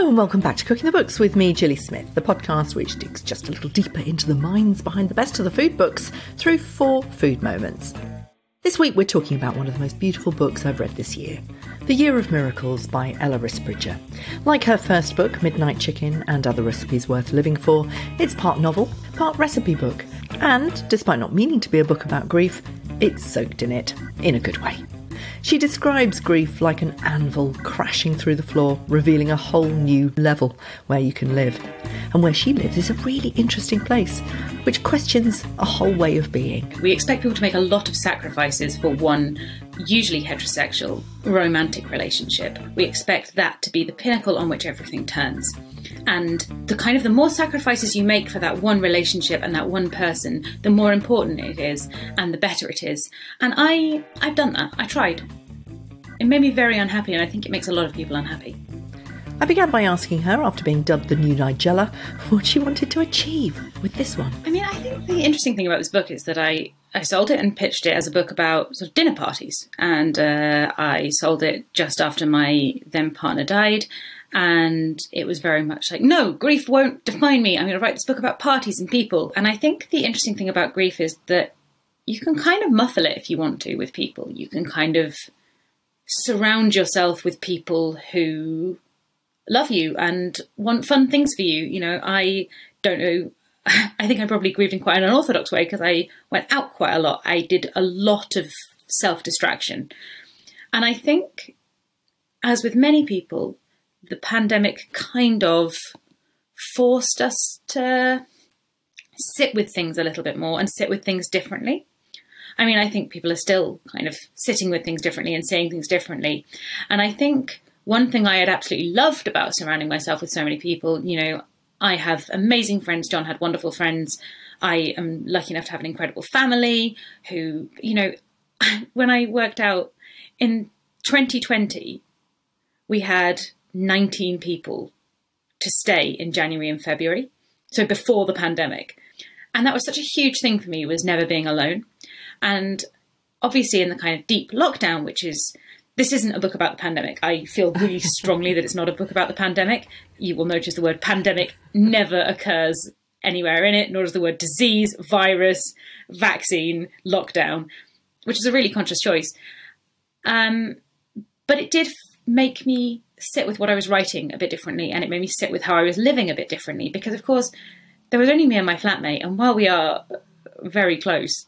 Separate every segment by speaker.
Speaker 1: Hello and welcome back to Cooking the Books with me, Gilly Smith, the podcast which digs just a little deeper into the minds behind the best of the food books through four food moments. This week we're talking about one of the most beautiful books I've read this year, The Year of Miracles by Ella Risbridger. Like her first book, Midnight Chicken and Other Recipes Worth Living For, it's part novel, part recipe book, and, despite not meaning to be a book about grief, it's soaked in it, in a good way. She describes grief like an anvil crashing through the floor, revealing a whole new level where you can live. And where she lives is a really interesting place, which questions a whole way of being.
Speaker 2: We expect people to make a lot of sacrifices for one, usually heterosexual, romantic relationship. We expect that to be the pinnacle on which everything turns. And the kind of the more sacrifices you make for that one relationship and that one person, the more important it is and the better it is. And I I've done that. I tried. It made me very unhappy and I think it makes a lot of people unhappy.
Speaker 1: I began by asking her, after being dubbed the new Nigella, what she wanted to achieve with this one.
Speaker 2: I mean, I think the interesting thing about this book is that I, I sold it and pitched it as a book about sort of dinner parties. And uh, I sold it just after my then partner died. And it was very much like, no, grief won't define me. I'm going to write this book about parties and people. And I think the interesting thing about grief is that you can kind of muffle it if you want to with people. You can kind of surround yourself with people who love you and want fun things for you. You know, I don't know. I think I probably grieved in quite an unorthodox way because I went out quite a lot. I did a lot of self distraction. And I think, as with many people, the pandemic kind of forced us to sit with things a little bit more and sit with things differently. I mean, I think people are still kind of sitting with things differently and saying things differently. And I think one thing I had absolutely loved about surrounding myself with so many people, you know, I have amazing friends. John had wonderful friends. I am lucky enough to have an incredible family who, you know, when I worked out in 2020, we had 19 people to stay in January and February, so before the pandemic. And that was such a huge thing for me was never being alone. And obviously in the kind of deep lockdown, which is this isn't a book about the pandemic. I feel really strongly that it's not a book about the pandemic. You will notice the word pandemic never occurs anywhere in it, nor does the word disease, virus, vaccine, lockdown, which is a really conscious choice. Um, but it did make me sit with what I was writing a bit differently, and it made me sit with how I was living a bit differently. Because, of course, there was only me and my flatmate, and while we are very close,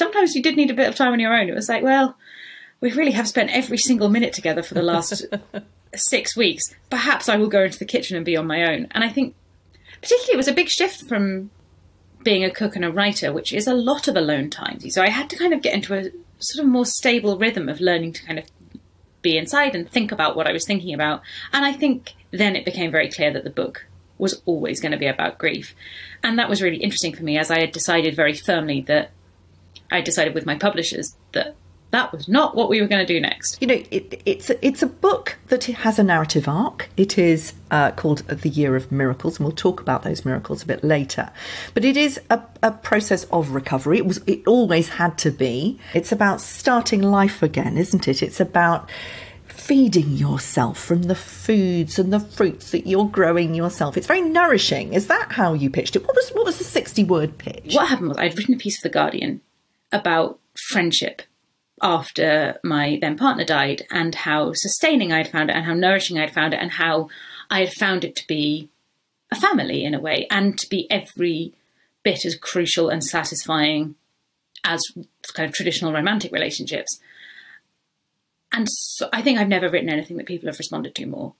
Speaker 2: sometimes you did need a bit of time on your own. It was like, well, we really have spent every single minute together for the last six weeks. Perhaps I will go into the kitchen and be on my own. And I think, particularly, it was a big shift from being a cook and a writer, which is a lot of alone time. So I had to kind of get into a sort of more stable rhythm of learning to kind of be inside and think about what I was thinking about. And I think then it became very clear that the book was always going to be about grief. And that was really interesting for me as I had decided very firmly that I decided with my publishers that that was not what we were going to do next.
Speaker 1: You know, it, it's a, it's a book that has a narrative arc. It is uh, called The Year of Miracles, and we'll talk about those miracles a bit later. But it is a, a process of recovery. It was it always had to be. It's about starting life again, isn't it? It's about feeding yourself from the foods and the fruits that you're growing yourself. It's very nourishing. Is that how you pitched it? What was what was the sixty word pitch?
Speaker 2: What happened was I'd written a piece for the Guardian about friendship after my then partner died and how sustaining I'd found it and how nourishing I'd found it and how I had found it to be a family in a way and to be every bit as crucial and satisfying as kind of traditional romantic relationships. And so I think I've never written anything that people have responded to more.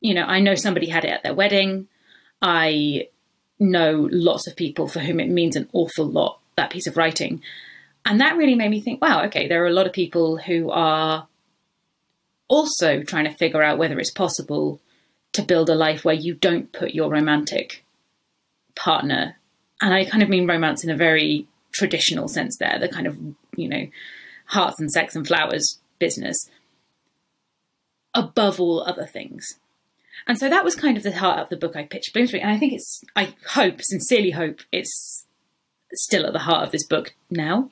Speaker 2: You know, I know somebody had it at their wedding. I know lots of people for whom it means an awful lot, that piece of writing. And that really made me think, wow, okay, there are a lot of people who are also trying to figure out whether it's possible to build a life where you don't put your romantic partner, and I kind of mean romance in a very traditional sense there, the kind of, you know, hearts and sex and flowers business, above all other things. And so that was kind of the heart of the book I pitched Bloomsbury. And I think it's, I hope, sincerely hope, it's still at the heart of this book now.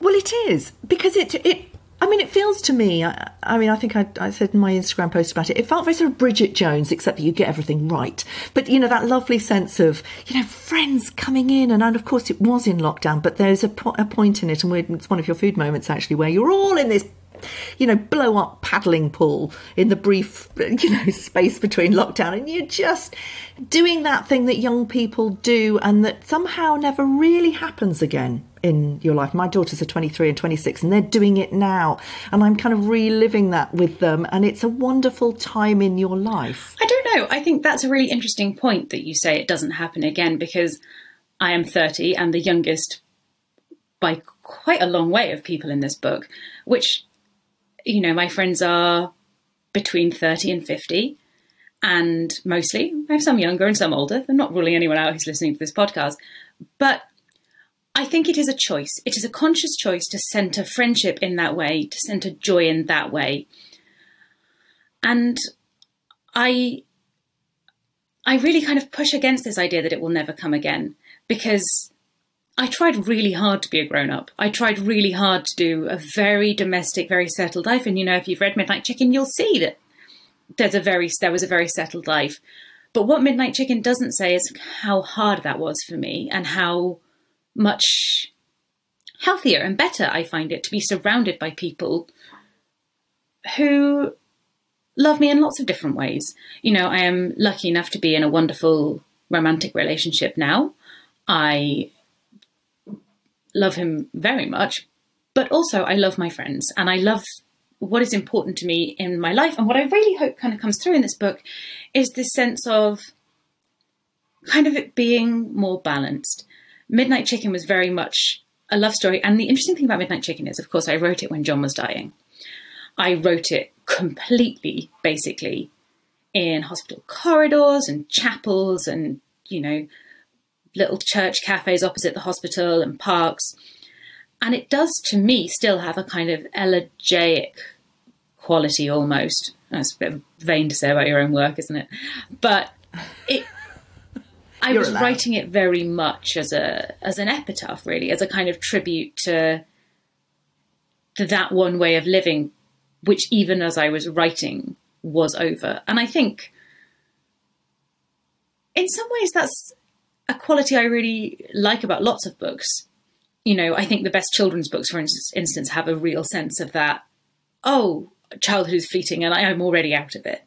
Speaker 1: Well, it is because it it I mean, it feels to me, I, I mean, I think I, I, said in my Instagram post about it, it felt very sort of Bridget Jones, except that you get everything right. But, you know, that lovely sense of, you know, friends coming in. And, and of course, it was in lockdown, but there's a, po- a point in it, and it's one of your food moments actually, where you're all in this you know, blow up paddling pool in the brief, you know, space between lockdown. And you're just doing that thing that young people do and that somehow never really happens again in your life. My daughters are 23 and 26 and they're doing it now. And I'm kind of reliving that with them. And it's a wonderful time in your life.
Speaker 2: I don't know. I think that's a really interesting point that you say it doesn't happen again because I am 30 and the youngest by quite a long way of people in this book, which you know, my friends are between 30 and 50, and mostly I have some younger and some older. I'm not ruling anyone out who's listening to this podcast, but I think it is a choice. It is a conscious choice to center friendship in that way, to center joy in that way. And I I really kind of push against this idea that it will never come again because I tried really hard to be a grown up. I tried really hard to do a very domestic, very settled life. And you know, if you've read Midnight Chicken, you'll see that there's a very there was a very settled life. But what Midnight Chicken doesn't say is how hard that was for me and how much healthier and better I find it to be surrounded by people who love me in lots of different ways. You know, I am lucky enough to be in a wonderful romantic relationship now. I love him very much, but also I love my friends and I love what is important to me in my life. And what I really hope kind of comes through in this book is this sense of kind of it being more balanced. Midnight Chicken was very much a love story. And the interesting thing about Midnight Chicken is, of course, I wrote it when John was dying. I wrote it completely, basically, in hospital corridors and chapels and, you know, little church cafes opposite the hospital and parks. And it does, to me, still have a kind of elegiac quality almost. That's a bit vain to say about your own work, isn't it? But it. I was allowed. writing it very much as a as an epitaph, really, as a kind of tribute to to that one way of living, which even as I was writing was over. And I think in some ways that's a quality I really like about lots of books. You know, I think the best children's books, for instance, have a real sense of that. Oh, childhood is fleeting, and I am already out of it.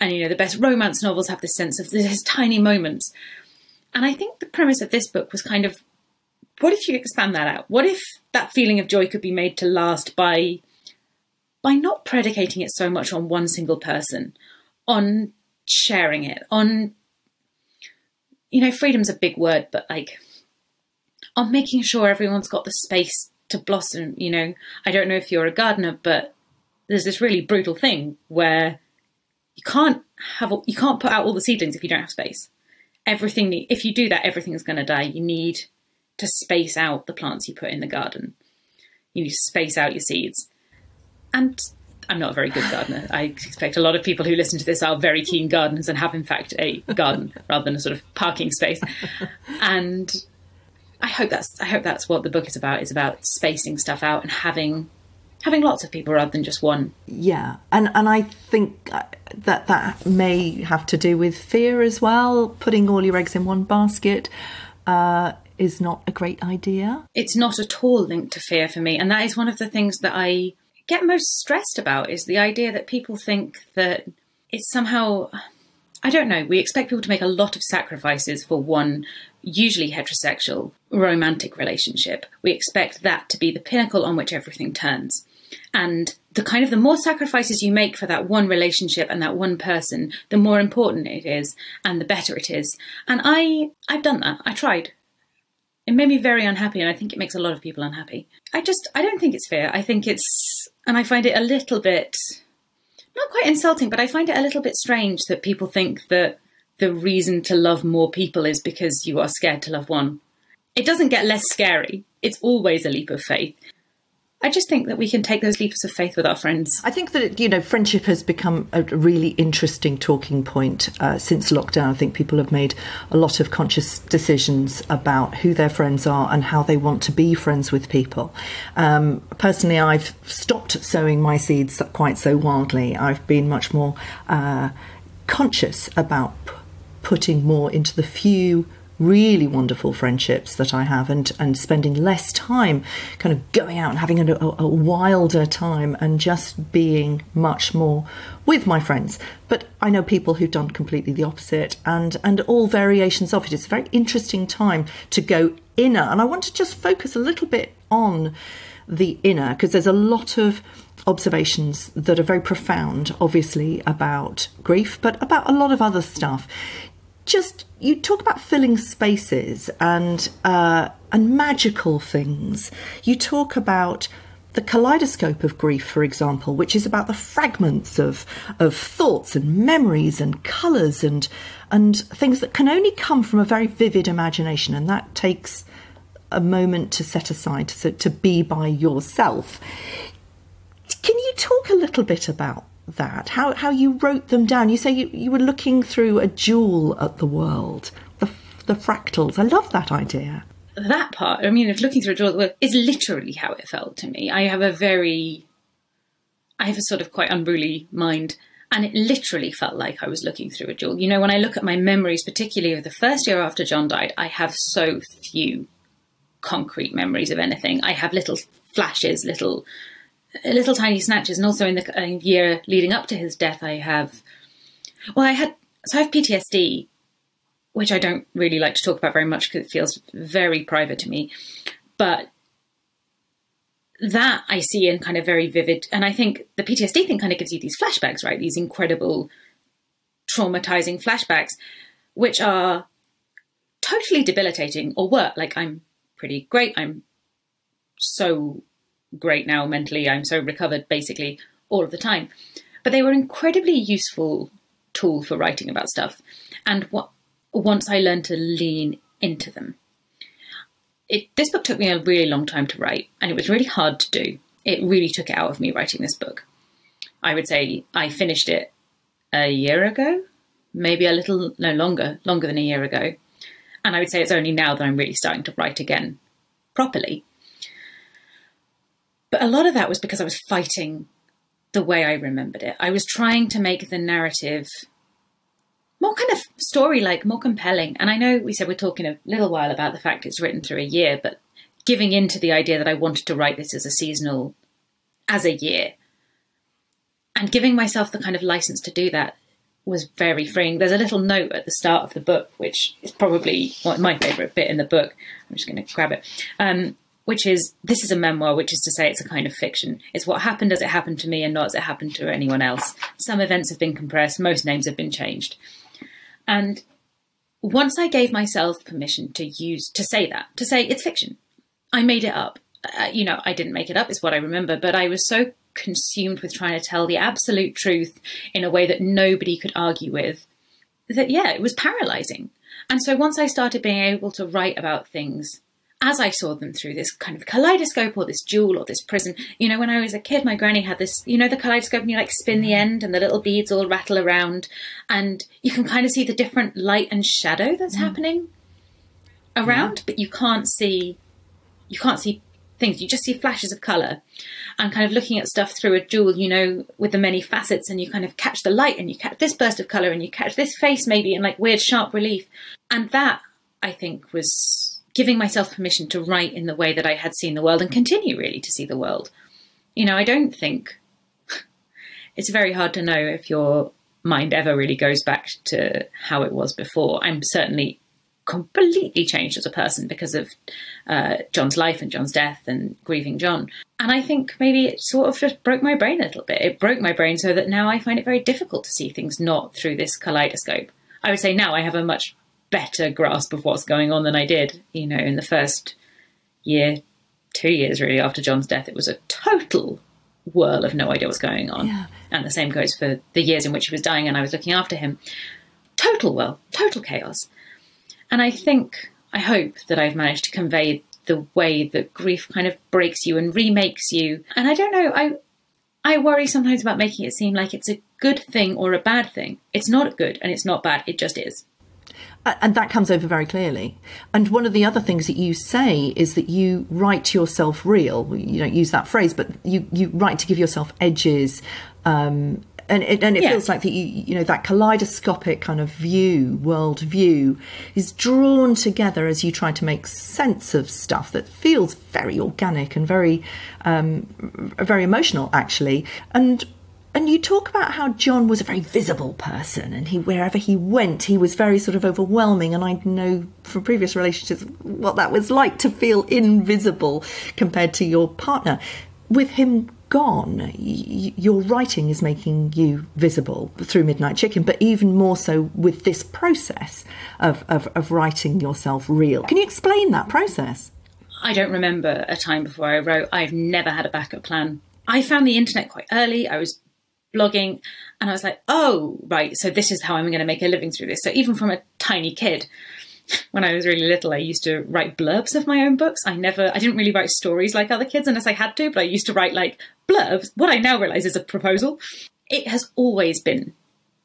Speaker 2: And you know, the best romance novels have this sense of these tiny moments. And I think the premise of this book was kind of, what if you expand that out? What if that feeling of joy could be made to last by, by not predicating it so much on one single person, on sharing it, on you know, freedom's a big word, but like on making sure everyone's got the space to blossom. You know, I don't know if you're a gardener, but there's this really brutal thing where you can't have you can't put out all the seedlings if you don't have space. Everything if you do that, everything's going to die. You need to space out the plants you put in the garden. You need to space out your seeds, and I'm not a very good gardener. I expect a lot of people who listen to this are very keen gardeners and have, in fact, a garden rather than a sort of parking space. And I hope that's I hope that's what the book is about. Is about spacing stuff out and having having lots of people rather than just one.
Speaker 1: Yeah, and and I think that that may have to do with fear as well. Putting all your eggs in one basket. Uh, is not a great idea.
Speaker 2: It's not at all linked to fear for me, and that is one of the things that I get most stressed about is the idea that people think that it's somehow I don't know, we expect people to make a lot of sacrifices for one usually heterosexual romantic relationship. We expect that to be the pinnacle on which everything turns. And the kind of the more sacrifices you make for that one relationship and that one person, the more important it is and the better it is. And I I've done that. I tried. It made me very unhappy and I think it makes a lot of people unhappy. I just I don't think it's fair. I think it's and I find it a little bit, not quite insulting, but I find it a little bit strange that people think that the reason to love more people is because you are scared to love one. It doesn't get less scary. It's always a leap of faith. I just think that we can take those leaps of faith with our friends.
Speaker 1: I think that you know friendship has become a really interesting talking point uh, since lockdown. I think people have made a lot of conscious decisions about who their friends are and how they want to be friends with people. Um, personally, I've stopped sowing my seeds quite so wildly. I've been much more uh, conscious about putting more into the few really wonderful friendships that I have and, and spending less time kind of going out and having a, a, a, wilder time and just being much more with my friends. But I know people who've done completely the opposite and, and all variations of it. It's a very interesting time to go inner. And I want to just focus a little bit on the inner because there's a lot of observations that are very profound, obviously, about grief, but about a lot of other stuff just you talk about filling spaces and uh, and magical things. You talk about the kaleidoscope of grief, for example, which is about the fragments of of thoughts and memories and colours and and things that can only come from a very vivid imagination, and that takes a moment to set aside to, to be by yourself. Can you talk a little bit about that? How how you wrote them down? You say you, you were looking through a jewel at the world, the the fractals. I love that idea.
Speaker 2: That part, I mean, looking through a jewel at the world is literally how it felt to me. I have a very, I have a sort of quite unruly mind, and it literally felt like I was looking through a jewel. You know, when I look at my memories, particularly of the first year after John died, I have so few concrete memories of anything. I have little flashes, little little tiny snatches. And also in the uh, year leading up to his death, I have, well, I had, so I have PTSD, which I don't really like to talk about very much because it feels very private to me. But that I see in kind of very vivid, and I think the PTSD thing kind of gives you these flashbacks, right? These incredible, traumatizing flashbacks, which are totally debilitating or were. Like, I'm pretty great. I'm so great now mentally. I'm so recovered basically all of the time. But they were incredibly useful tool for writing about stuff. And what once I learned to lean into them. It, this book took me a really long time to write, and it was really hard to do. It really took it out of me writing this book. I would say I finished it a year ago, maybe a little no longer, longer than a year ago. And I would say it's only now that I'm really starting to write again properly. But a lot of that was because I was fighting the way I remembered it. I was trying to make the narrative more kind of story like, more compelling. And I know we said we're talking a little while about the fact it's written through a year, but giving in to the idea that I wanted to write this as a seasonal, as a year, and giving myself the kind of license to do that was very freeing. There's a little note at the start of the book, which is probably my favourite bit in the book. I'm just going to grab it. Um, which is this is a memoir, which is to say it's a kind of fiction. It's what happened as it happened to me and not as it happened to anyone else. Some events have been compressed, most names have been changed. And once I gave myself permission to use, to say that, to say it's fiction, I made it up. Uh, you know, I didn't make it up, it's what I remember, but I was so consumed with trying to tell the absolute truth in a way that nobody could argue with that, yeah, it was paralyzing. And so once I started being able to write about things as I saw them through this kind of kaleidoscope or this jewel or this prism, you know, when I was a kid, my granny had this, you know, the kaleidoscope and you like spin the end and the little beads all rattle around and you can kind of see the different light and shadow that's mm. happening around, but you can't see, you can't see things. You just see flashes of colour and kind of looking at stuff through a jewel, you know, with the many facets and you kind of catch the light and you catch this burst of colour and you catch this face maybe in like weird sharp relief. And that I think was giving myself permission to write in the way that I had seen the world and continue really to see the world. You know, I don't think it's very hard to know if your mind ever really goes back to how it was before. I'm certainly completely changed as a person because of uh, John's life and John's death and grieving John. And I think maybe it sort of just broke my brain a little bit. It broke my brain so that now I find it very difficult to see things not through this kaleidoscope. I would say now I have a much better grasp of what's going on than I did. You know, in the first year, two years really after John's death, it was a total whirl of no idea what's going on. Yeah. And the same goes for the years in which he was dying and I was looking after him. Total whirl, total chaos. And I think, I hope that I've managed to convey the way that grief kind of breaks you and remakes you. And I don't know, I I worry sometimes about making it seem like it's a good thing or a bad thing. It's not good and it's not bad, it just is.
Speaker 1: And that comes over very clearly. And one of the other things that you say is that you write yourself real. You don't use that phrase, but you, you write to give yourself edges. Um, and it, and it yeah. feels like that you, you know that kaleidoscopic kind of view, world view, is drawn together as you try to make sense of stuff that feels very organic and very, um, very emotional, actually. And and you talk about how John was a very visible person and he wherever he went he was very sort of overwhelming. And I know from previous relationships what that was like to feel invisible compared to your partner. With him gone your writing is making you visible through midnight chicken but even more so with this process of, of, of writing yourself real. Can you explain that process?
Speaker 2: I don't remember a time before I wrote. I've never had a backup plan. I found the internet quite early. I was blogging. And I was like, oh, right, so this is how I'm going to make a living through this. So even from a tiny kid, when I was really little, I used to write blurbs of my own books. I never, I didn't really write stories like other kids unless I had to, but I used to write like blurbs. What I now realize is a proposal. It has always been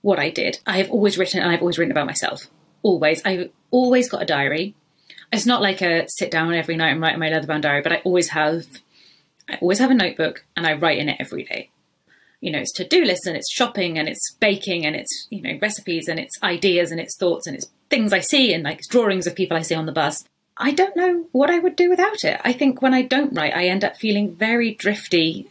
Speaker 2: what I did. I have always written, and I've always written about myself. Always. I've always got a diary. It's not like a sit down every night and write in my leather bound diary, but I always have, I always have a notebook and I write in it every day you know, it's to-do lists and it's shopping and it's baking and it's, you know, recipes and it's ideas and it's thoughts and it's things I see and like drawings of people I see on the bus. I don't know what I would do without it. I think when I don't write, I end up feeling very drifty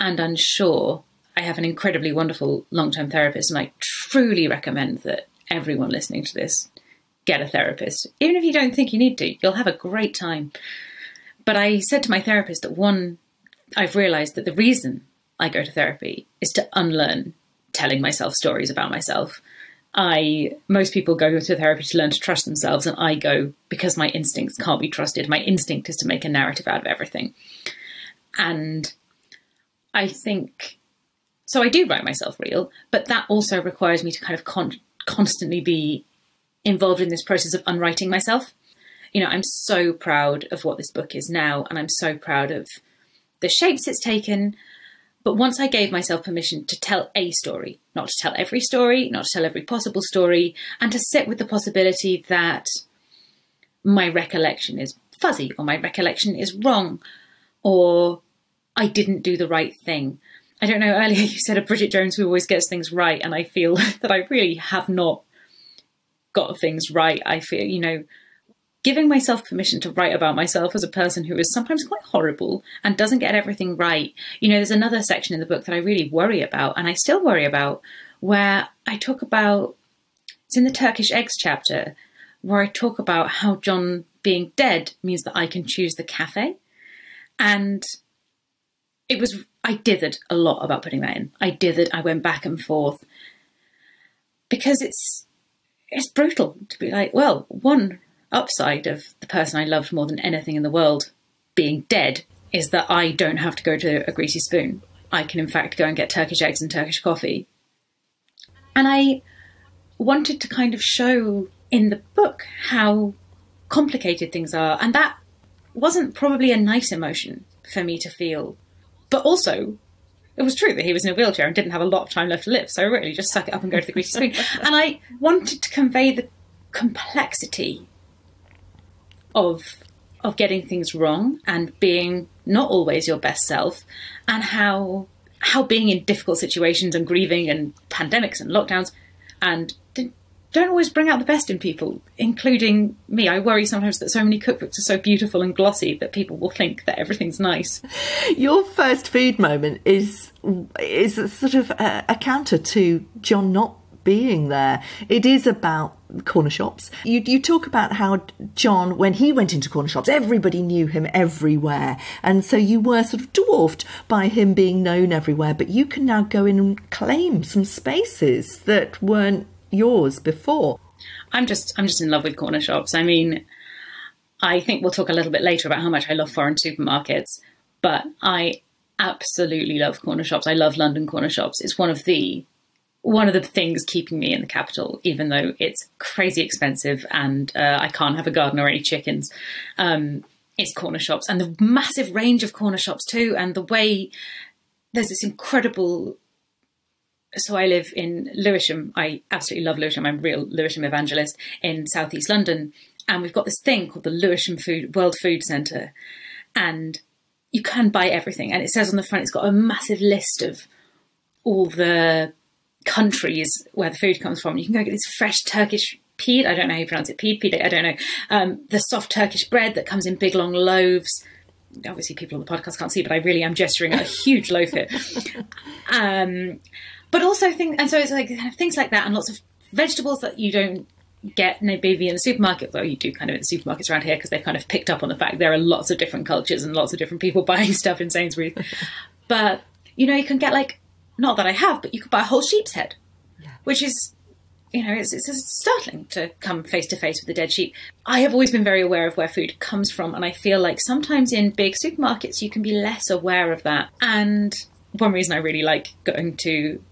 Speaker 2: and unsure. I have an incredibly wonderful long term therapist, and I truly recommend that everyone listening to this get a therapist. Even if you don't think you need to, you'll have a great time. But I said to my therapist that one, I've realized that the reason I go to therapy is to unlearn telling myself stories about myself. I most people go to therapy to learn to trust themselves, and I go because my instincts can't be trusted. My instinct is to make a narrative out of everything, and I think so. I do write myself real, but that also requires me to kind of con- constantly be involved in this process of unwriting myself. You know, I'm so proud of what this book is now, and I'm so proud of the shapes it's taken, but once I gave myself permission to tell a story, not to tell every story, not to tell every possible story, and to sit with the possibility that my recollection is fuzzy, or my recollection is wrong, or I didn't do the right thing. I don't know, earlier you said a Bridget Jones who always gets things right, and I feel that I really have not got things right. I feel, you know, giving myself permission to write about myself as a person who is sometimes quite horrible and doesn't get everything right. You know, there's another section in the book that I really worry about, and I still worry about, where I talk about it's in the Turkish eggs chapter, where I talk about how John being dead means that I can choose the cafe. And it was, I dithered a lot about putting that in. I dithered, I went back and forth because it's, it's brutal to be like, well, one, upside of the person I loved more than anything in the world being dead is that I don't have to go to a greasy spoon. I can, in fact, go and get Turkish eggs and Turkish coffee. And I wanted to kind of show in the book how complicated things are. And that wasn't probably a nice emotion for me to feel. But also, it was true that he was in a wheelchair and didn't have a lot of time left to live. So really, just suck it up and go to the greasy spoon. and I wanted to convey the complexity of of getting things wrong and being not always your best self and how how being in difficult situations and grieving and pandemics and lockdowns and don't always bring out the best in people, including me. I worry sometimes that so many cookbooks are so beautiful and glossy that people will think that everything's nice.
Speaker 1: Your first food moment is is sort of a, a counter to John not being there. It is about corner shops. You, you talk about how John, when he went into corner shops, everybody knew him everywhere. And so you were sort of dwarfed by him being known everywhere. But you can now go in and claim some spaces that weren't yours before.
Speaker 2: I'm just I'm just in love with corner shops. I mean, I think we'll talk a little bit later about how much I love foreign supermarkets, but I absolutely love corner shops. I love London corner shops. It's one of the one of the things keeping me in the capital, even though it's crazy expensive and uh, I can't have a garden or any chickens. Um, is corner shops and the massive range of corner shops too, and the way there's this incredible. So I live in Lewisham. I absolutely love Lewisham. I'm a real Lewisham evangelist in southeast London, and we've got this thing called the Lewisham Food World Food Centre, and you can buy everything. And it says on the front, it's got a massive list of all the countries where the food comes from. You can go get this fresh Turkish peed. I don't know how you pronounce it. Peed. I don't know. Um, the soft Turkish bread that comes in big long loaves. Obviously, people on the podcast can't see, but I really am gesturing at a huge loaf here. Um, but also things, and so it's like things like that, and lots of vegetables that you don't get maybe in the supermarket, though you do kind of in the supermarkets around here because they've kind of picked up on the fact there are lots of different cultures and lots of different people buying stuff in Sainsbury's. but you know, you can get like not that I have, but you could buy a whole sheep's head, yeah. which is you know, it's, it's startling to come face to face with a dead sheep. I have always been very aware of where food comes from, and I feel like sometimes in big supermarkets you can be less aware of that. And one reason I really like going to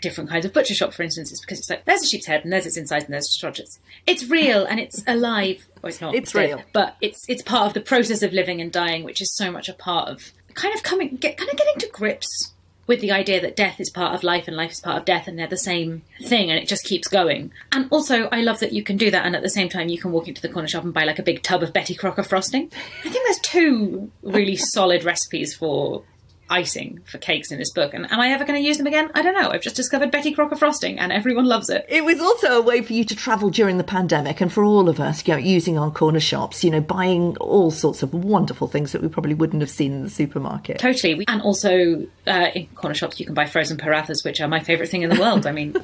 Speaker 2: different kinds of butcher shop, for instance, is because it's like there's a sheep's head and there's its insides and there's its It's real and it's alive. Or it's not.
Speaker 1: It's real,
Speaker 2: but it's it's part of the process of living and dying, which is so much a part of kind of coming, get, kind of getting to grips with the idea that death is part of life and life is part of death and they're the same thing and it just keeps going. And also, I love that you can do that and at the same time you can walk into the corner shop and buy like a big tub of Betty Crocker frosting. I think there's two really solid recipes for icing for cakes in this book. And am I ever going to use them again? I don't know. I've just discovered Betty Crocker frosting and everyone loves it.
Speaker 1: It was also a way for you to travel during the pandemic and for all of us, you know, using our corner shops, you know, buying all sorts of wonderful things that we probably wouldn't have seen in the supermarket.
Speaker 2: Totally. And also uh, in corner shops, you can buy frozen parathas, which are my favourite thing in the world. I mean,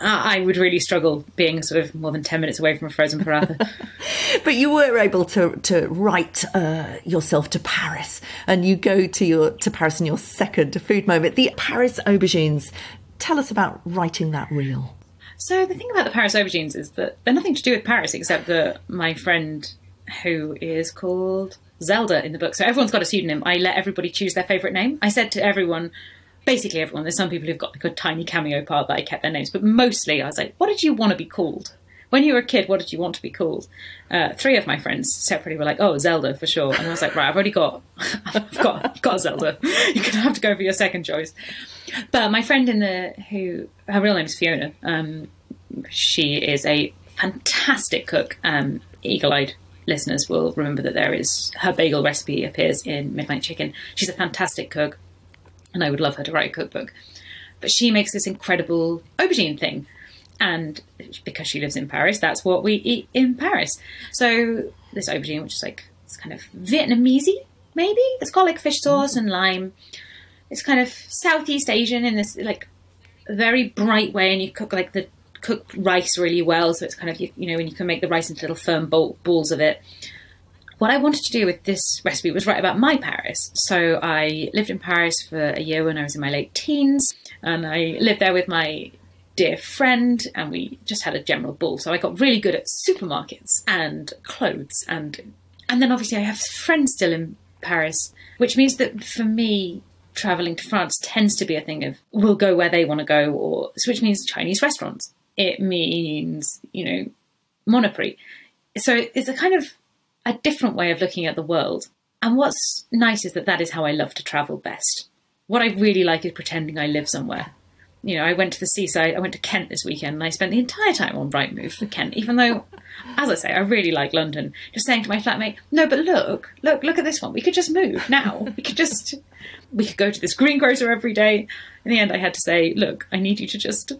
Speaker 2: I would really struggle being sort of more than 10 minutes away from a frozen paratha.
Speaker 1: but you were able to, to write uh, yourself to Paris and you go to your to Paris in your second food moment. The Paris aubergines. Tell us about writing that real.
Speaker 2: So the thing about the Paris aubergines is that they're nothing to do with Paris except that my friend who is called Zelda in the book. So everyone's got a pseudonym. I let everybody choose their favourite name. I said to everyone, basically everyone. There's some people who've got like a tiny cameo part that I kept their names, but mostly I was like, what did you want to be called? When you were a kid, what did you want to be called? Uh, three of my friends separately were like, "Oh, Zelda for sure," and I was like, "Right, I've already got, I've got, I've got Zelda. You're gonna have to go for your second choice." But my friend in the who her real name is Fiona. Um, she is a fantastic cook. Um, eagle-eyed listeners will remember that there is her bagel recipe appears in Midnight Chicken. She's a fantastic cook and I would love her to write a cookbook. But she makes this incredible aubergine thing. And because she lives in Paris, that's what we eat in Paris. So this aubergine, which is like it's kind of Vietnamese, maybe it's got like fish sauce and lime. It's kind of Southeast Asian in this like very bright way, and you cook like the cook rice really well. So it's kind of you, you know when you can make the rice into little firm balls of it what I wanted to do with this recipe was write about my Paris. So I lived in Paris for a year when I was in my late teens, and I lived there with my dear friend, and we just had a general ball. So I got really good at supermarkets and clothes, and and then obviously I have friends still in Paris, which means that for me. Traveling to France tends to be a thing of we'll go where they want to go, or which means Chinese restaurants. It means you know Monoprix. So it's a kind of a different way of looking at the world. And what's nice is that that is how I love to travel best. What I really like is pretending I live somewhere. You know, I went to the seaside, I went to Kent this weekend, and I spent the entire time on Rightmove for Kent, even though, as I say, I really like London. Just saying to my flatmate, no, but look, look, look at this one. We could just move now. We could just, we could go to this greengrocer every day. In the end, I had to say, look, I need you to just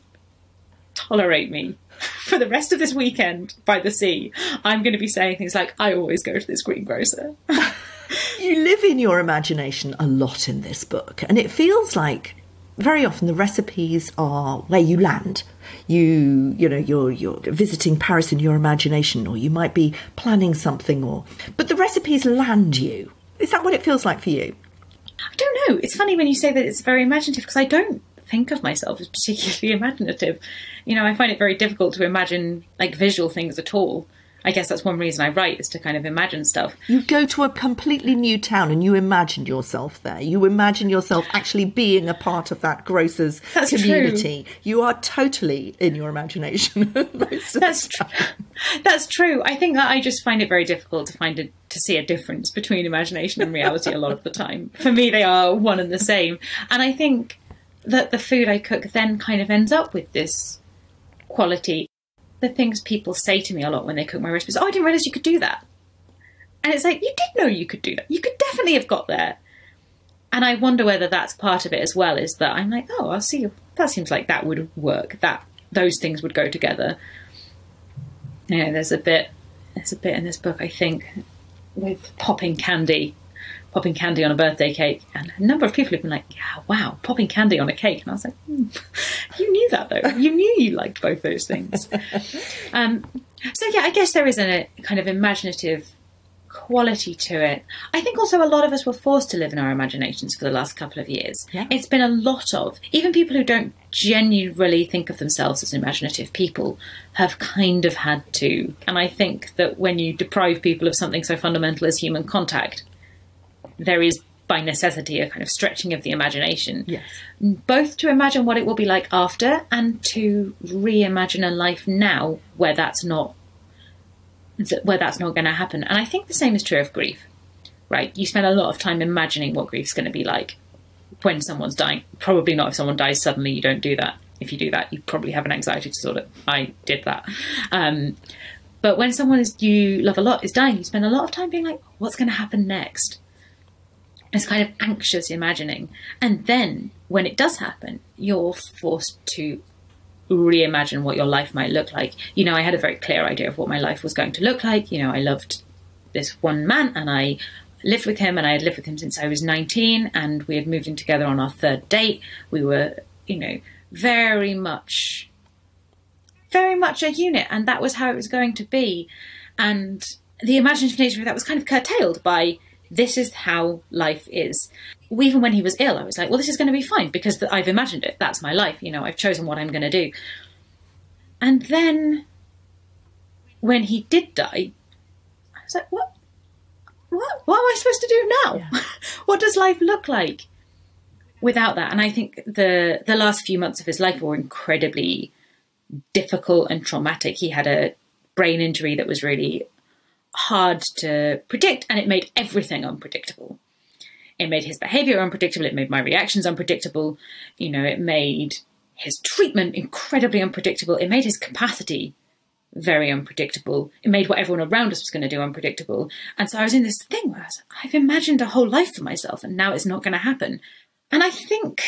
Speaker 2: tolerate me for the rest of this weekend by the sea, I'm going to be saying things like, I always go to this greengrocer.
Speaker 1: you live in your imagination a lot in this book, and it feels like very often the recipes are where you land. You, you know, you're you're visiting Paris in your imagination, or you might be planning something, or but the recipes land you. Is that what it feels like for you?
Speaker 2: I don't know. It's funny when you say that it's very imaginative because I don't think of myself as particularly imaginative. You know, I find it very difficult to imagine like visual things at all. I guess that's one reason I write is to kind of imagine stuff.
Speaker 1: You go to a completely new town and you imagine yourself there. You imagine yourself actually being a part of that grocer's
Speaker 2: That's
Speaker 1: community. You are totally in your imagination.
Speaker 2: That's true. That's true. I think that I just find it very difficult to find a, to see a difference between imagination and reality a lot of the time. For me, they are one and the same. And I think that the food I cook then kind of ends up with this quality. The things people say to me a lot when they cook my recipes, oh, I didn't realize you could do that. And it's like, you did know you could do that. You could definitely have got there. And I wonder whether that's part of it as well, is that I'm like, oh, I'll see. That seems like that would work. That those things would go together. You know, there's a bit, there's a bit in this book, I think, with popping candy, popping candy on a birthday cake, and a number of people have been like, "Yeah, wow, popping candy on a cake," and I was like, hmm, "You knew that though. You knew you liked both those things." um, so yeah, I guess there is a kind of imaginative quality to it. I think also a lot of us were forced to live in our imaginations for the last couple of years.
Speaker 1: Yeah.
Speaker 2: It's been a lot of even people who don't genuinely think of themselves as imaginative people have kind of had to. And I think that when you deprive people of something so fundamental as human contact, there is by necessity a kind of stretching of the imagination.
Speaker 1: Yes.
Speaker 2: both to imagine what it will be like after and to reimagine a life now where that's not where that's not going to happen. And i think the same is true of grief right? You spend a lot of time imagining what grief's going to be like when someone's dying. Probably not if someone dies suddenly you don't do that. If you do that you probably have an anxiety disorder. I did that. Um, but when someone is you love a lot is dying you spend a lot of time being like what's going to happen next this kind of anxious imagining. And then when it does happen, you're forced to reimagine what your life might look like. You know, I had a very clear idea of what my life was going to look like. You know, I loved this one man and I lived with him and I had lived with him since I was 19 and we had moved in together on our third date. We were, you know, very much very much a unit and that was how it was going to be. And the imaginative nature of that was kind of curtailed by this is how life is. Even when he was ill, I was like, well, this is going to be fine because I've imagined it. That's my life. You know, I've chosen what I'm going to do. And then when he did die, I was like, what? What? What am I supposed to do now? what does life look like without that? And I think the the last few months of his life were incredibly difficult and traumatic. He had a brain injury that was really hard to predict, and it made everything unpredictable. It made his behavior unpredictable. It made my reactions unpredictable. You know, it made his treatment incredibly unpredictable. It made his capacity very unpredictable. It made what everyone around us was going to do unpredictable. And so I was in this thing where I was, I've imagined a whole life for myself, and now it's not going to happen. And I think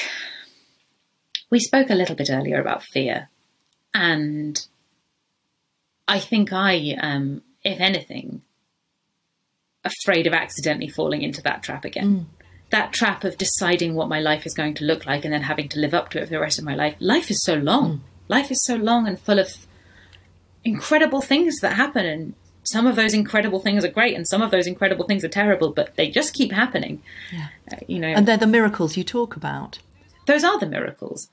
Speaker 2: we spoke a little bit earlier about fear. And I think I am, if anything, afraid of accidentally falling into that trap again. That trap of deciding what my life is going to look like and then having to live up to it for the rest of my life. Life is so long. Life is so long and full of incredible things that happen. And some of those incredible things are great and some of those incredible things are terrible, but they just keep happening. Uh, you know,
Speaker 1: And they're the miracles you talk about.
Speaker 2: those are the miracles.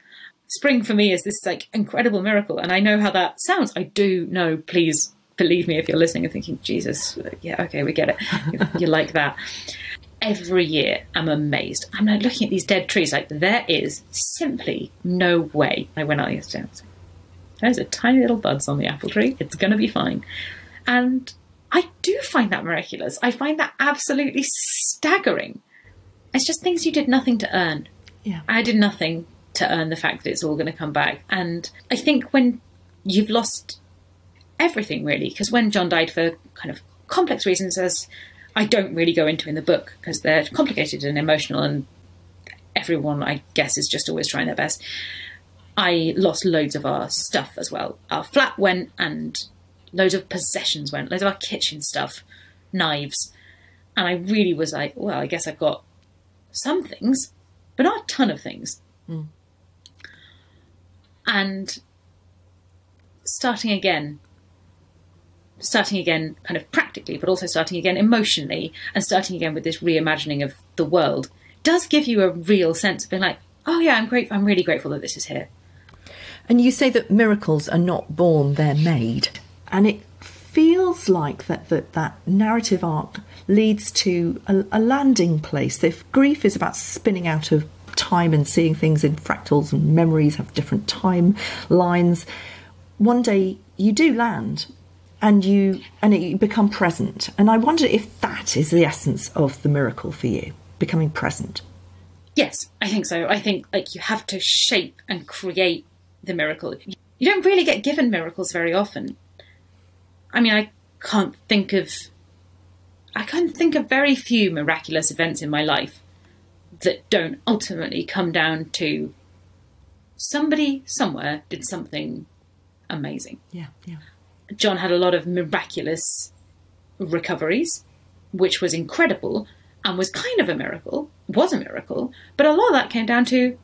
Speaker 2: Spring for me is this like incredible miracle, and I know how that sounds. I do know. Please believe me if you're listening and thinking, Jesus, yeah, okay, we get it. You, like that. Every year, I'm amazed. I'm like looking at these dead trees, like there is simply no way. I went out yesterday. I was There's a tiny little buds on the apple tree. It's going to be fine. And I do find that miraculous. I find that absolutely staggering. It's just things you did nothing to earn.
Speaker 1: Yeah.
Speaker 2: I did nothing to earn the fact that it's all going to come back. And I think when you've lost everything, really, because when John died for kind of complex reasons, as I don't really go into in the book, because they're complicated and emotional, and everyone, I guess, is just always trying their best. I lost loads of our stuff as well. Our flat went, and loads of possessions went, loads of our kitchen stuff, knives. And I really was like, well, I guess I've got some things, but not a ton of things. Hmm. And starting again, starting again kind of practically, but also starting again emotionally, and starting again with this reimagining of the world does give you a real sense of being like, oh yeah, I'm grateful, I'm really grateful that this is here.
Speaker 1: And you say that miracles are not born, they're made. And it feels like that that, that narrative arc leads to a, a landing place. If grief is about spinning out of time and seeing things in fractals and memories have different time lines, one day you do land and you and it, you become present. And I wonder if that is the essence of the miracle for you, becoming present.
Speaker 2: Yes, I think so. I think like you have to shape and create the miracle. You don't really get given miracles very often. I mean, I can't think of I can't think of very few miraculous events in my life that don't ultimately come down to somebody somewhere did something amazing.
Speaker 1: Yeah, yeah.
Speaker 2: John had a lot of miraculous recoveries, which was incredible and was kind of a miracle, was a miracle, but a lot of that came down to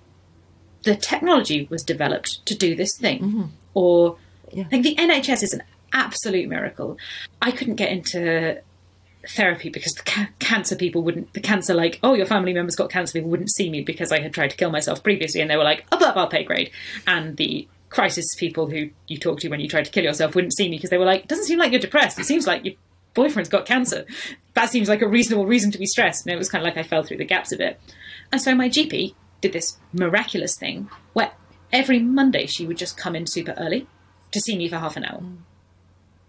Speaker 2: the technology was developed to do this thing. Mm-hmm. Or yeah. Think the NHS is an absolute miracle. I couldn't get into therapy because the ca- cancer people wouldn't, the cancer, like, oh, your family member's got cancer, people wouldn't see me because I had tried to kill myself previously and they were like, above our pay grade. And the crisis people who you talk to when you tried to kill yourself wouldn't see me because they were like, it doesn't seem like you're depressed. It seems like your boyfriend's got cancer. That seems like a reasonable reason to be stressed. And it was kind of like I fell through the gaps a bit. And so my GP did this miraculous thing where every Monday she would just come in super early to see me for half an hour.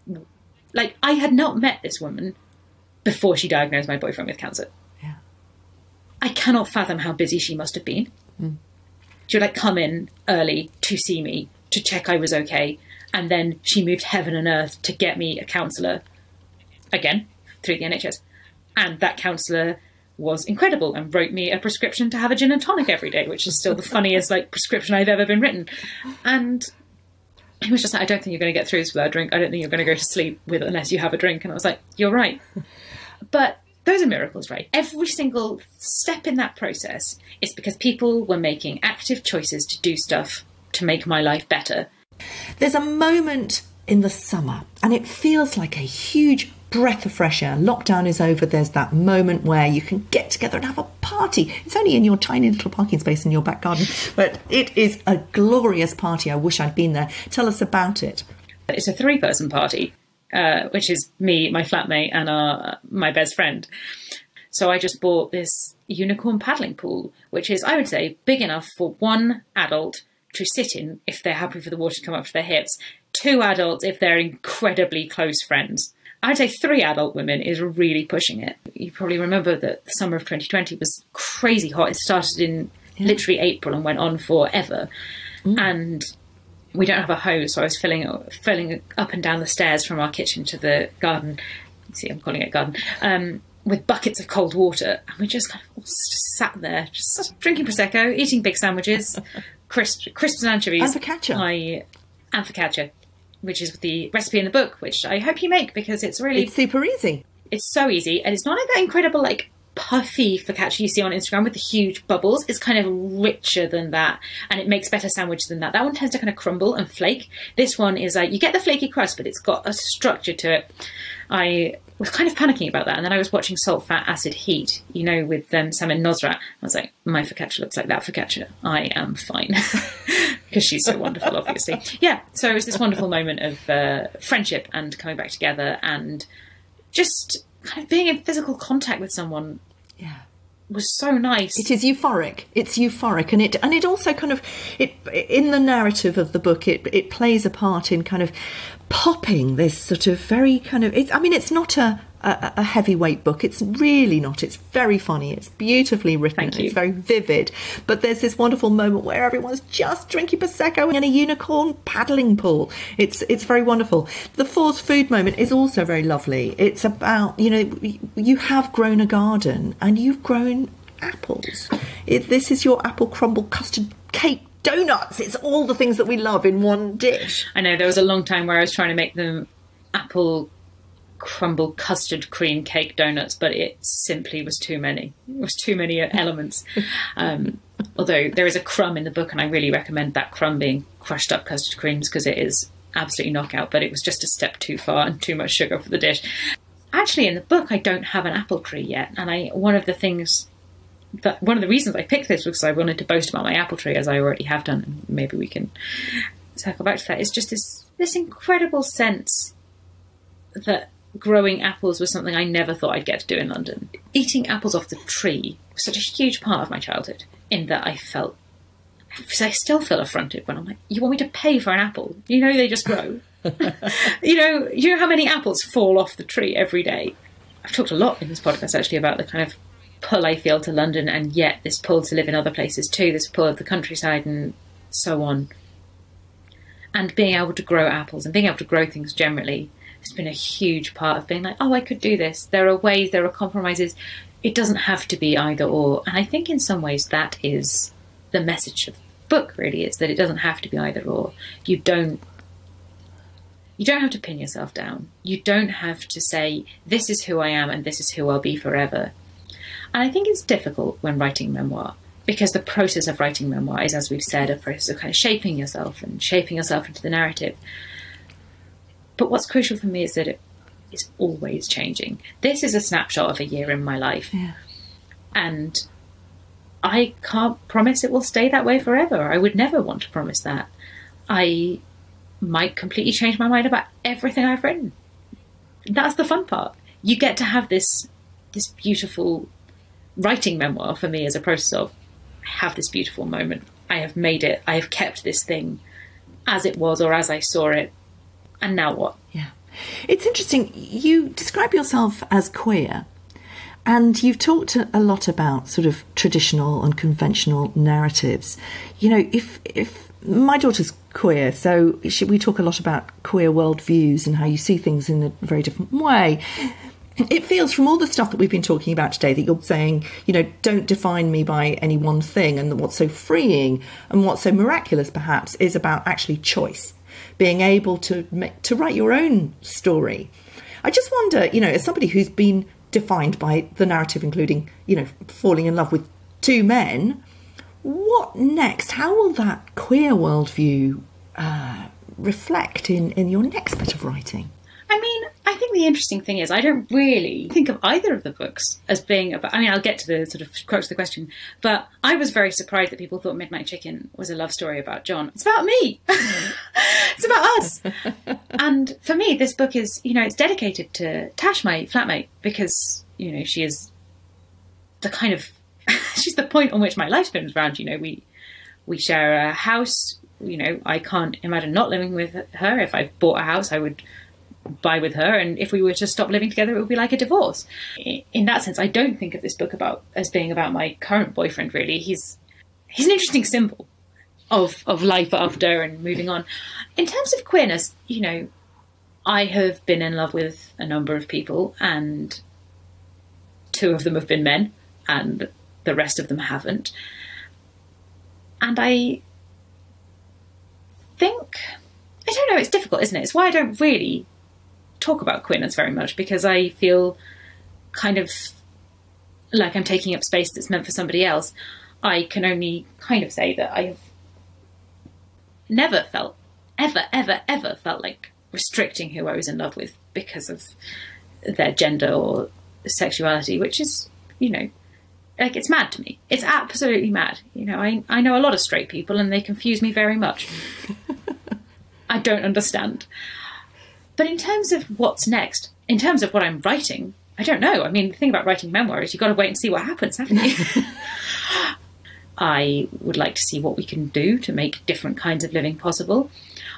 Speaker 2: Mm. Like I had not met this woman before she diagnosed my boyfriend with cancer.
Speaker 1: Yeah.
Speaker 2: I cannot fathom how busy she must have been. Mm. She would like come in early to see me to check I was okay, and then she moved heaven and earth to get me a counsellor again through the NHS. And that counsellor was incredible and wrote me a prescription to have a gin and tonic every day, which is still the funniest like prescription I've ever been written. And he was just like, I don't think you're going to get through this without a drink. I don't think you're going to go to sleep with unless you have a drink. And I was like, you're right. But those are miracles, right? Every single step in that process is because people were making active choices to do stuff to make my life better.
Speaker 1: There's a moment in the summer, and it feels like a huge breath of fresh air. Lockdown is over. There's that moment where you can get together and have a party. It's only in your tiny little parking space in your back garden, but it is a glorious party. I wish I'd been there. Tell us about it.
Speaker 2: It's a three person party, uh, which is me, my flatmate, and our, my best friend. So I just bought this unicorn paddling pool, which is, I would say, big enough for one adult to sit in if they're happy for the water to come up to their hips, two adults if they're incredibly close friends. I'd say three adult women is really pushing it. You probably remember that the summer of 2020 was crazy hot. It started in yeah. literally April and went on forever. Mm. And we don't have a hose, so I was filling filling up and down the stairs from our kitchen to the garden. See, I'm calling it garden. Um, with buckets of cold water, and we just kind of just sat there, just drinking prosecco, eating big sandwiches, crisps, crisps and anchovies.
Speaker 1: And focaccia.
Speaker 2: I, and focaccia which is the recipe in the book, which I hope you make because it's really
Speaker 1: it's super easy.
Speaker 2: It's so easy, and it's not like that incredible like puffy focaccia you see on Instagram with the huge bubbles. It's kind of richer than that, and it makes better sandwiches than that. That one tends to kind of crumble and flake. This one is like you get the flaky crust, but it's got a structure to it. I was kind of panicking about that, and then I was watching Salt, Fat, Acid, Heat, you know, with um, Samin Nosrat. I was like, my focaccia looks like that focaccia. I am fine. because she's so wonderful, obviously. Yeah, so it was this wonderful moment of uh, friendship and coming back together and just kind of being in physical contact with someone.
Speaker 1: Yeah.
Speaker 2: Was so nice.
Speaker 1: It is euphoric. It's euphoric, and it and it also kind of it in the narrative of the book. It it plays a part in kind of popping this sort of very kind of. It, I mean, it's not a a, a, heavyweight book. It's really not. It's very funny. It's beautifully written. It's very vivid. But there's this wonderful moment where everyone's just drinking prosecco in a unicorn paddling pool. It's it's very wonderful. The fourth food moment is also very lovely. It's about you know you have grown a garden and you've grown apples. It, this is your apple crumble custard cake donuts. It's all the things that we love in one dish.
Speaker 2: I know there was a long time where I was trying to make them apple crumble custard cream cake donuts, but it simply was too many. It was too many elements. Um, although there is a crumb in the book, and I really recommend that crumb being crushed up custard creams because it is absolutely knockout. But it was just a step too far and too much sugar for the dish. Actually, in the book, I don't have an apple tree yet, and I one of the things that one of the reasons I picked this was because I wanted to boast about my apple tree, as I already have done. And maybe we can circle back to that. It's just this this incredible sense that growing apples was something I never thought I'd get to do in London. Eating apples off the tree was such a huge part of my childhood in that I felt I still feel affronted when I'm like, you want me to pay for an apple? You know they just grow. you know, you know how many apples fall off the tree every day. I've talked a lot in this podcast actually about the kind of pull I feel to London, and yet this pull to live in other places too. This pull of the countryside and so on, and being able to grow apples and being able to grow things generally has been a huge part of being like, oh, I could do this. There are ways, there are compromises. It doesn't have to be either or, and I think in some ways that is the message of the book really is that it doesn't have to be either or. You don't you don't have to pin yourself down. You don't have to say this is who I am and this is who I'll be forever. And I think it's difficult when writing memoir because the process of writing memoir is, as we've said, a process of kind of shaping yourself and shaping yourself into the narrative. But what's crucial for me is that it is always changing. This is a snapshot of a year in my life.
Speaker 1: Yeah.
Speaker 2: And I can't promise it will stay that way forever. I would never want to promise that. I might completely change my mind about everything I've written. That's the fun part. You get to have this this beautiful writing memoir for me is a process of I have this beautiful moment. I have made it. I have kept this thing as it was or as I saw it. And now what?
Speaker 1: Yeah. It's interesting. You describe yourself as queer. And you've talked a lot about sort of traditional and conventional narratives. You know, if if my daughter's queer, so we talk a lot about queer worldviews and how you see things in a very different way. It feels from all the stuff that we've been talking about today that you're saying, you know, don't define me by any one thing, and what's so freeing and what's so miraculous, perhaps, is about actually choice, being able to make, to write your own story. I just wonder, you know, as somebody who's been defined by the narrative, including, you know, falling in love with two men. What next? How will that queer worldview uh, reflect in, in your next bit of writing?
Speaker 2: I mean, I think the interesting thing is I don't really think of either of the books as being about. I mean, I'll get to the sort of crux of the question, but I was very surprised that people thought Midnight Chicken was a love story about John. It's about me. it's about us. and for me, this book is, you know, it's dedicated to Tash, my flatmate, because you know she is the kind of she's the point on which my life spins around. You know, we we share a house. You know, I can't imagine not living with her. If I bought a house, I would buy with her and if we were to stop living together it would be like a divorce. In that sense i don't think of this book about as being about my current boyfriend really. He's he's an interesting symbol of of life after and moving on. In terms of queerness you know i have been in love with a number of people and two of them have been men and the rest of them haven't. And i think I don't know, it's difficult, isn't it? It's why I don't really talk about queerness very much because I feel kind of like I'm taking up space that's meant for somebody else. I can only kind of say that I've never felt, ever, ever, ever felt like restricting who I was in love with because of their gender or sexuality, which is, you know, like it's mad to me. It's absolutely mad. You know, I, I know a lot of straight people and they confuse me very much. I don't understand. But in terms of what's next, in terms of what I'm writing, I don't know. I mean, the thing about writing memoir is you've got to wait and see what happens, haven't you? I would like to see what we can do to make different kinds of living possible.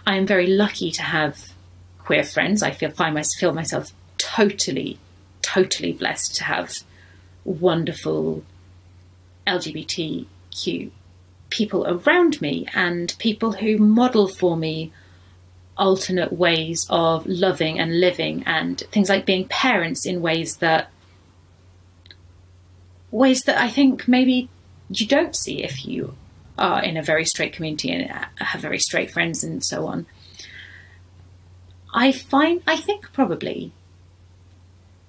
Speaker 2: I am very lucky to have queer friends. I feel find my, feel myself totally, totally blessed to have wonderful LGBTQ people around me and people who model for me alternate ways of loving and living and things like being parents in ways that ways that I think maybe you don't see if you are in a very straight community and have very straight friends and so on. I find I think probably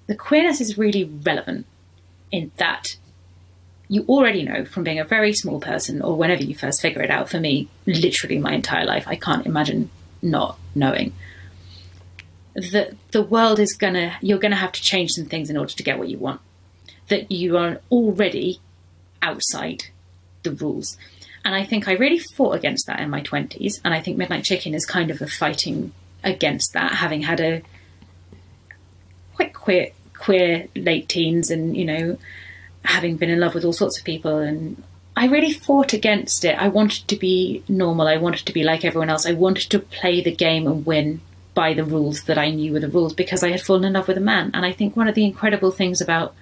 Speaker 2: the queerness is really relevant in that you already know from being a very small person or whenever you first figure it out for me literally my entire life i can't imagine not knowing. That the world is gonna you're gonna have to change some things in order to get what you want. That you are already outside the rules. And i think i really fought against that in my 20s and i think midnight chicken is kind of a fighting against that having had a quite queer queer late teens and you know having been in love with all sorts of people and I really fought against it. I wanted to be normal. I wanted to be like everyone else. I wanted to play the game and win by the rules that I knew were the rules because I had fallen in love with a man. And I think one of the incredible things about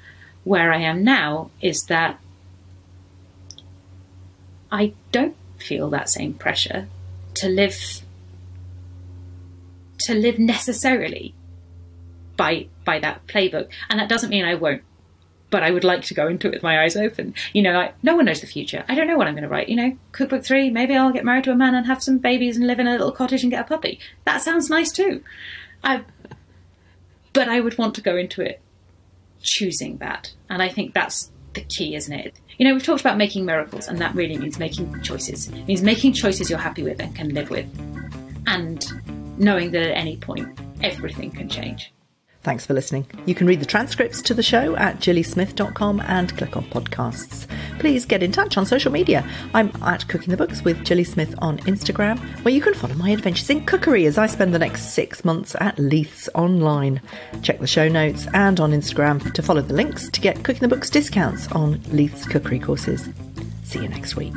Speaker 2: where I am now is that I don't feel that same pressure to live to live necessarily by by that playbook. And that doesn't mean I won't but I would like to go into it with my eyes open. You know, like, no one knows the future. I don't know what I'm going to write. You know, cookbook three, maybe I'll get married to a man and have some babies and live in a little cottage and get a puppy. That sounds nice too. I, but I would want to go into it choosing that. And I think that's the key, isn't it? You know, we've talked about making miracles, and that really means making choices. It means making choices you're happy with and can live with. And knowing that at any point, everything can change.
Speaker 1: Thanks for listening. You can read the transcripts to the show at gillysmith.com and click on podcasts. Please get in touch on social media. I'm at Cooking the Books with Gilly Smith on Instagram, where you can follow my adventures in cookery as I spend the next six months at Leith's Online. Check the show notes and on Instagram to follow the links to get Cooking the Books discounts on Leith's cookery courses. See you next week.